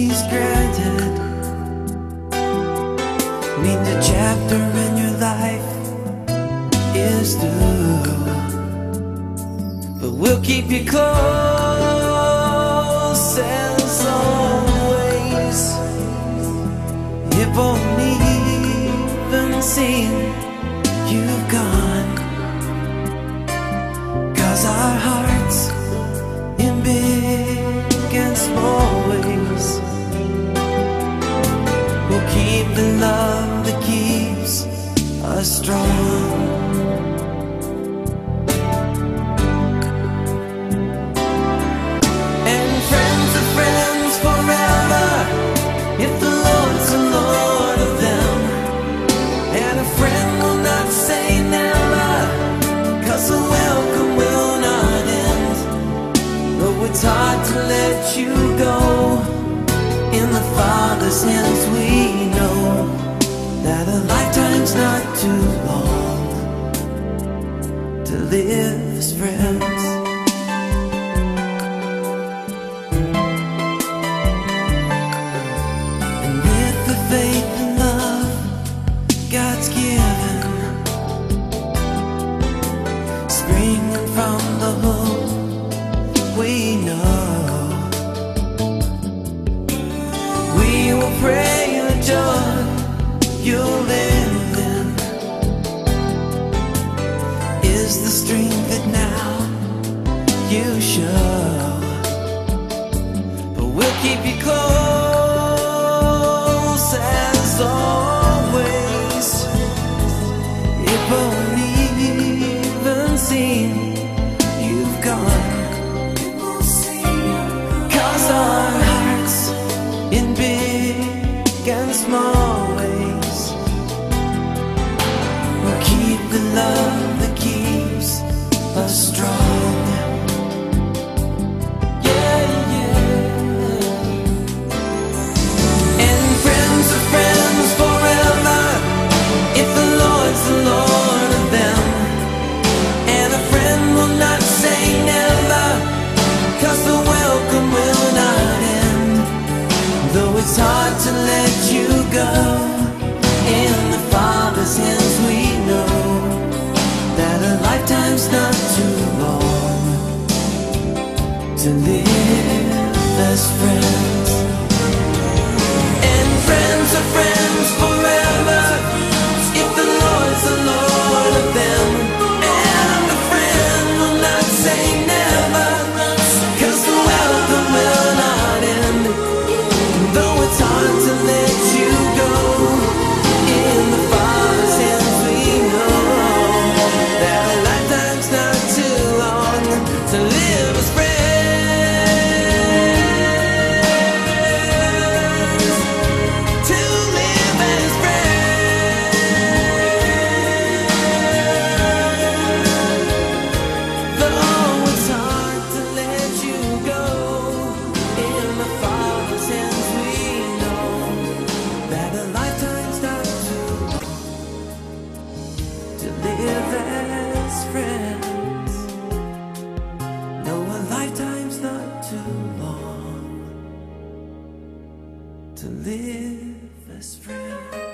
he's granted. Mean the chapter in your life is through, but we'll keep you close as always. It won't even seem you've gone. It's hard to let you go, in the Father's hands live as friends. And with the faith and love God's given, springing from the hope we know, we will pray your joy you'll that now you show. But we'll keep you close best friends. And friends are friends forever. If the Lord's the Lord of them. And a friend will not say never. Cause the welcome will not end. Though it's hard to let you go. In the Father's hands we know. That a lifetime's not too long to live. best friend.